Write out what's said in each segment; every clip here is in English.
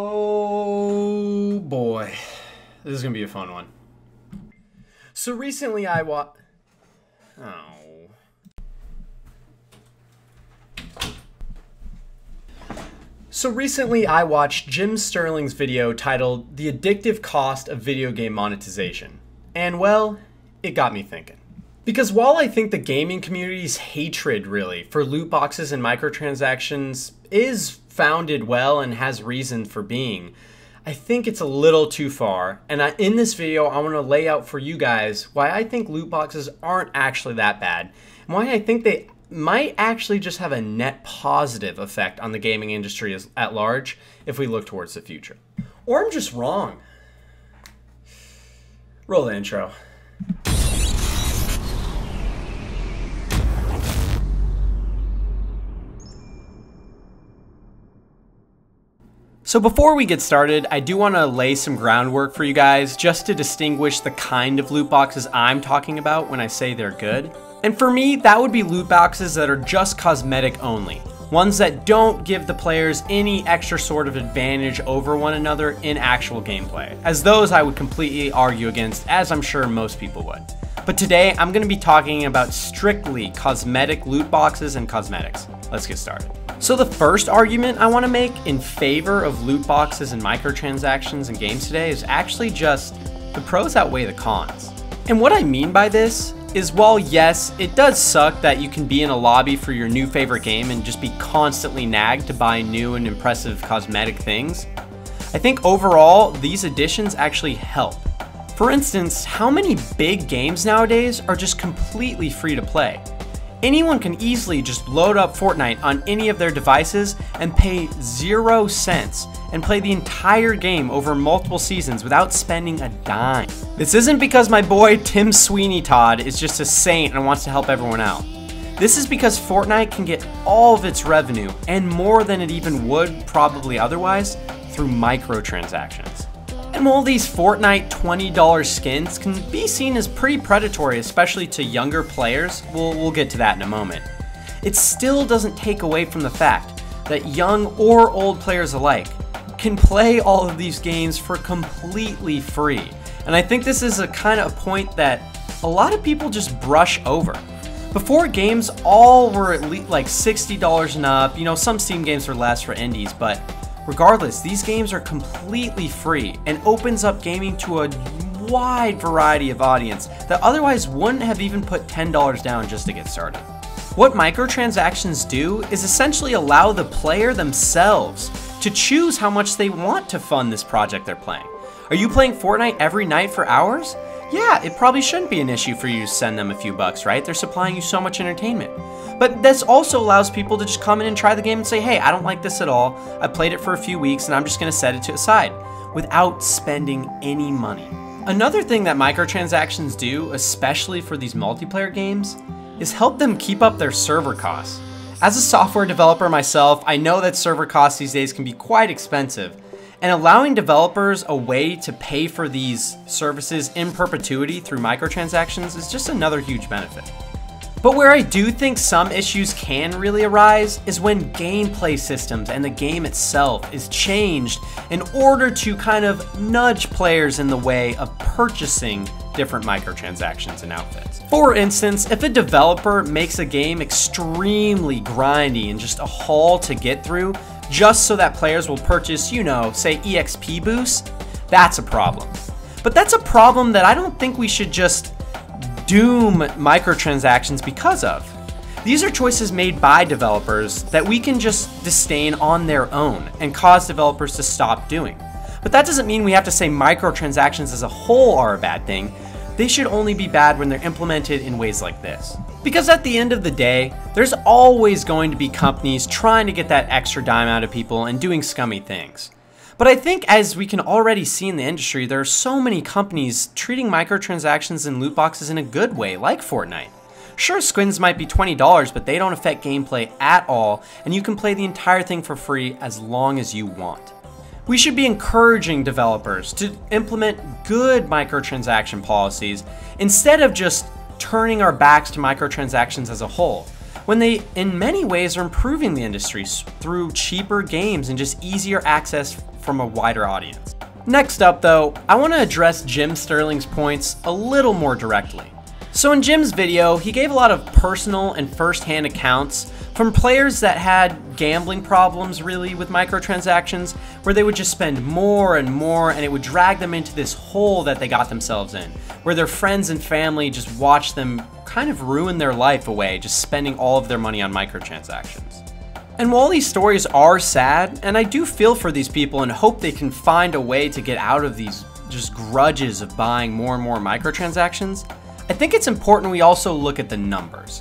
Oh boy, this is gonna be a fun one. So recently I wa- Oh. So recently I watched Jim Sterling's video titled The Addictive Cost of Video Game Monetization. And well, it got me thinking. Because while I think the gaming community's hatred, really, for loot boxes and microtransactions is founded well and has reason for being, I think it's a little too far. And I, in this video, I want to lay out for you guys why I think loot boxes aren't actually that bad, and why I think they might actually just have a net positive effect on the gaming industry as, at large if we look towards the future. Or I'm just wrong. Roll the intro. So before we get started, I do want to lay some groundwork for you guys just to distinguish the kind of loot boxes I'm talking about when I say they're good. And for me, that would be loot boxes that are just cosmetic only. Ones that don't give the players any extra sort of advantage over one another in actual gameplay. As those I would completely argue against, as I'm sure most people would. But today, I'm going to be talking about strictly cosmetic loot boxes and cosmetics. Let's get started. So the first argument I want to make in favor of loot boxes and microtransactions in games today is actually just the pros outweigh the cons. And what I mean by this is while yes, it does suck that you can be in a lobby for your new favorite game and just be constantly nagged to buy new and impressive cosmetic things, I think overall these additions actually help. For instance, how many big games nowadays are just completely free to play? Anyone can easily just load up Fortnite on any of their devices and pay zero cents and play the entire game over multiple seasons without spending a dime. This isn't because my boy Tim Sweeney Todd is just a saint and wants to help everyone out. This is because Fortnite can get all of its revenue, and more than it even would probably otherwise, through microtransactions. And while these Fortnite $20 skins can be seen as pretty predatory, especially to younger players, we'll, we'll get to that in a moment, it still doesn't take away from the fact that young or old players alike can play all of these games for completely free. And I think this is a kind of point that a lot of people just brush over. Before games all were at least like $60 and up, you know, some Steam games were less for indies, but Regardless, these games are completely free and opens up gaming to a wide variety of audience that otherwise wouldn't have even put $10 down just to get started. What microtransactions do is essentially allow the player themselves to choose how much they want to fund this project they're playing. Are you playing Fortnite every night for hours? Yeah, it probably shouldn't be an issue for you to send them a few bucks, right? They're supplying you so much entertainment. But this also allows people to just come in and try the game and say, hey, I don't like this at all. I played it for a few weeks and I'm just going to set it to the side without spending any money. Another thing that microtransactions do, especially for these multiplayer games, is help them keep up their server costs. As a software developer myself, I know that server costs these days can be quite expensive, and allowing developers a way to pay for these services in perpetuity through microtransactions is just another huge benefit. But where I do think some issues can really arise is when gameplay systems and the game itself is changed in order to kind of nudge players in the way of purchasing different microtransactions and outfits. For instance, if a developer makes a game extremely grindy and just a haul to get through, just so that players will purchase, you know, say EXP boosts, that's a problem. But that's a problem that I don't think we should just doom microtransactions because of. These are choices made by developers that we can just disdain on their own and cause developers to stop doing. But that doesn't mean we have to say microtransactions as a whole are a bad thing. They should only be bad when they're implemented in ways like this. Because at the end of the day, there's always going to be companies trying to get that extra dime out of people and doing scummy things. But I think as we can already see in the industry, there are so many companies treating microtransactions and loot boxes in a good way, like Fortnite. Sure, skins might be $20, but they don't affect gameplay at all, and you can play the entire thing for free as long as you want. We should be encouraging developers to implement good microtransaction policies instead of just turning our backs to microtransactions as a whole. when they in many ways are improving the industry through cheaper games and just easier access from a wider audience. Next up though, I want to address Jim Sterling's points a little more directly. So in Jim's video, he gave a lot of personal and first-hand accounts from players that had gambling problems really with microtransactions, where they would just spend more and more and it would drag them into this hole that they got themselves in, where their friends and family just watched them kind of ruin their life away, just spending all of their money on microtransactions. And while these stories are sad, and I do feel for these people and hope they can find a way to get out of these just grudges of buying more and more microtransactions, I think it's important we also look at the numbers.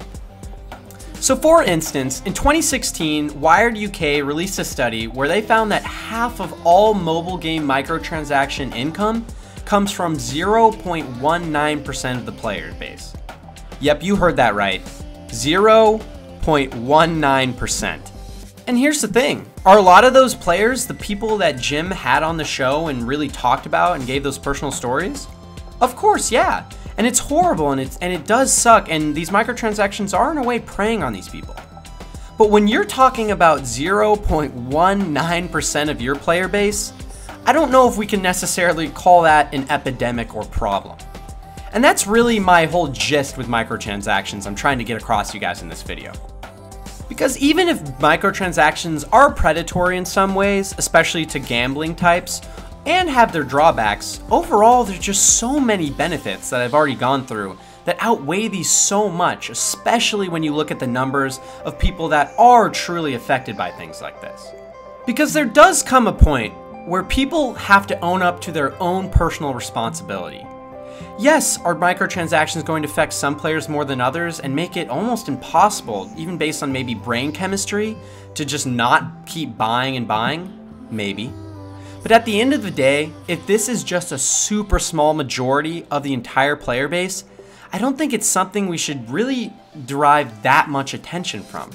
So for instance, in 2016, Wired UK released a study where they found that half of all mobile game microtransaction income comes from 0.19% of the player base. Yep, you heard that right. 0.19%. And here's the thing, are a lot of those players the people that Jim had on the show and really talked about and gave those personal stories? Of course, yeah. And it's horrible and, it's, and it does suck, and these microtransactions are in a way preying on these people. But when you're talking about 0.19% of your player base, I don't know if we can necessarily call that an epidemic or problem. And that's really my whole gist with microtransactions I'm trying to get across to you guys in this video. Because even if microtransactions are predatory in some ways, especially to gambling types, and have their drawbacks, overall there's just so many benefits that I've already gone through that outweigh these so much, especially when you look at the numbers of people that are truly affected by things like this. Because there does come a point where people have to own up to their own personal responsibility. Yes, are microtransactions going to affect some players more than others and make it almost impossible, even based on maybe brain chemistry, to just not keep buying and buying? Maybe. But at the end of the day, if this is just a super small majority of the entire player base, I don't think it's something we should really derive that much attention from.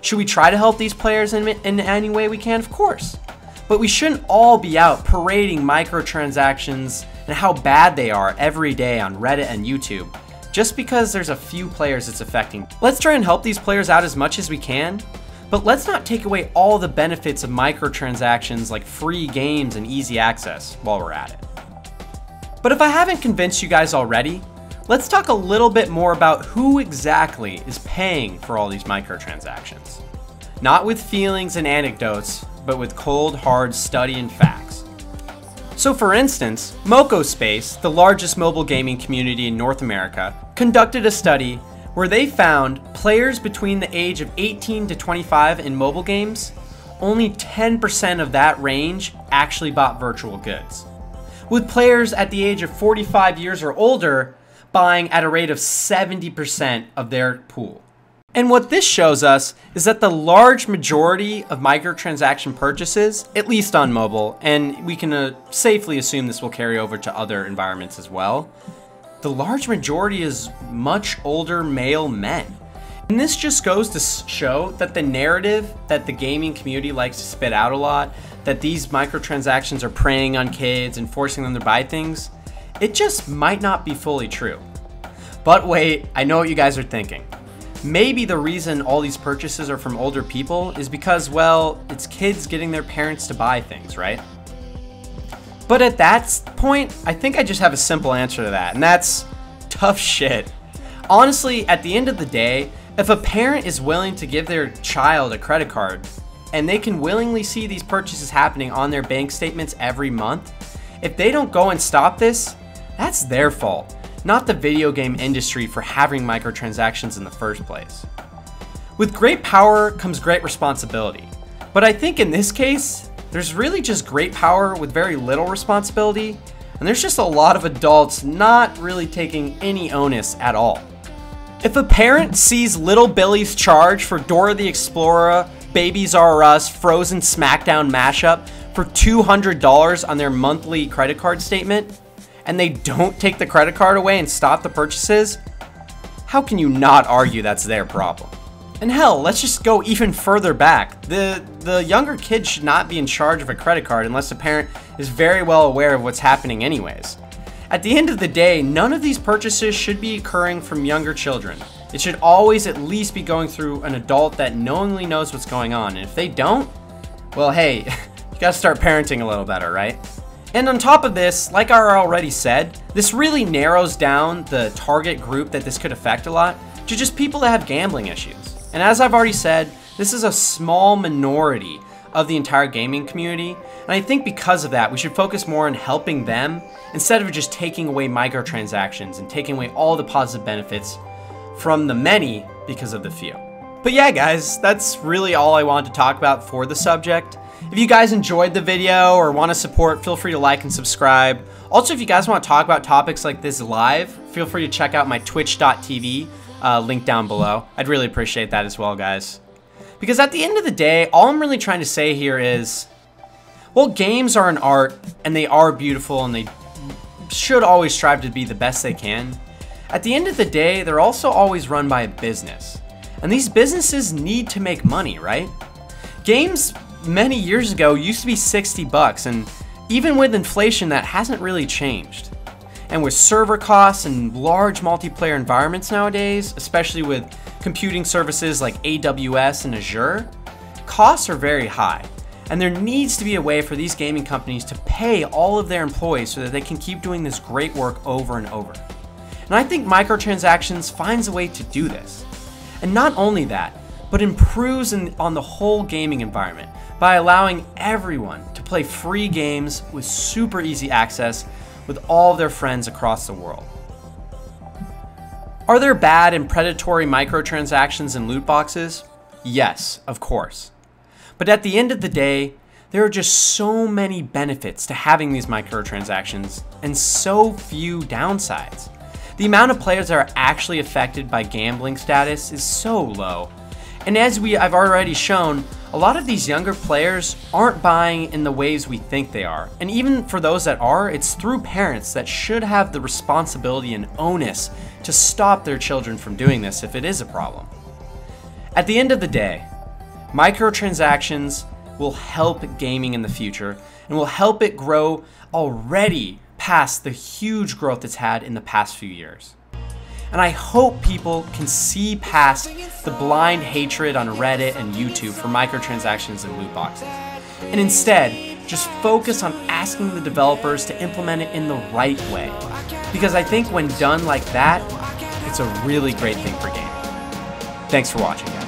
Should we try to help these players in, in any way we can? Of course. But we shouldn't all be out parading microtransactions and how bad they are every day on Reddit and YouTube, just because there's a few players it's affecting. Let's try and help these players out as much as we can, but let's not take away all the benefits of microtransactions like free games and easy access while we're at it. But if I haven't convinced you guys already, let's talk a little bit more about who exactly is paying for all these microtransactions. Not with feelings and anecdotes, but with cold, hard study and facts. So for instance, MocoSpace, the largest mobile gaming community in North America, conducted a study where they found players between the age of 18 to 25 in mobile games, only 10% of that range actually bought virtual goods. With players at the age of 45 years or older buying at a rate of 70% of their pool. And what this shows us is that the large majority of microtransaction purchases, at least on mobile, and we can uh, safely assume this will carry over to other environments as well, the large majority is much older male men. And this just goes to show that the narrative that the gaming community likes to spit out a lot, that these microtransactions are preying on kids and forcing them to buy things, it just might not be fully true. But wait, I know what you guys are thinking. Maybe the reason all these purchases are from older people is because, well, it's kids getting their parents to buy things, right? But at that point, I think I just have a simple answer to that, and that's tough shit. Honestly, at the end of the day, if a parent is willing to give their child a credit card, and they can willingly see these purchases happening on their bank statements every month, if they don't go and stop this, that's their fault, not the video game industry for having microtransactions in the first place. With great power comes great responsibility, but I think in this case, there's really just great power with very little responsibility, and there's just a lot of adults not really taking any onus at all. If a parent sees Little Billy's charge for Dora the Explorer, Babies R Us, Frozen Smackdown mashup for $200 on their monthly credit card statement, and they don't take the credit card away and stop the purchases, how can you not argue that's their problem? And hell, let's just go even further back. The, the younger kid should not be in charge of a credit card unless the parent is very well aware of what's happening anyways. At the end of the day, none of these purchases should be occurring from younger children. It should always at least be going through an adult that knowingly knows what's going on. And if they don't, well, hey, you gotta start parenting a little better, right? And on top of this, like I already said, this really narrows down the target group that this could affect a lot to just people that have gambling issues. And as I've already said, this is a small minority of the entire gaming community, and I think because of that, we should focus more on helping them instead of just taking away microtransactions and taking away all the positive benefits from the many because of the few. But yeah, guys, that's really all I wanted to talk about for the subject. If you guys enjoyed the video or want to support, feel free to like and subscribe. Also, if you guys want to talk about topics like this live, feel free to check out my twitch.tv uh, link down below. I'd really appreciate that as well, guys. Because at the end of the day, all I'm really trying to say here is, well, games are an art, and they are beautiful, and they should always strive to be the best they can. At the end of the day, they're also always run by a business. And these businesses need to make money, right? Games many years ago used to be 60 bucks, and even with inflation, that hasn't really changed. And with server costs and large multiplayer environments nowadays, especially with computing services like AWS and Azure, costs are very high. And there needs to be a way for these gaming companies to pay all of their employees so that they can keep doing this great work over and over. And I think microtransactions finds a way to do this. And not only that, but improves in, on the whole gaming environment by allowing everyone to play free games with super easy access with all their friends across the world. Are there bad and predatory microtransactions and loot boxes? Yes, of course. But at the end of the day, there are just so many benefits to having these microtransactions and so few downsides. The amount of players that are actually affected by gambling status is so low. And as we I've already shown, a lot of these younger players aren't buying in the ways we think they are. And even for those that are, it's through parents that should have the responsibility and onus to stop their children from doing this if it is a problem. At the end of the day, microtransactions will help gaming in the future and will help it grow already past the huge growth it's had in the past few years. And I hope people can see past the blind hatred on Reddit and YouTube for microtransactions and loot boxes. And instead, just focus on asking the developers to implement it in the right way. Because I think when done like that, it's a really great thing for gaming. Thanks for watching, guys.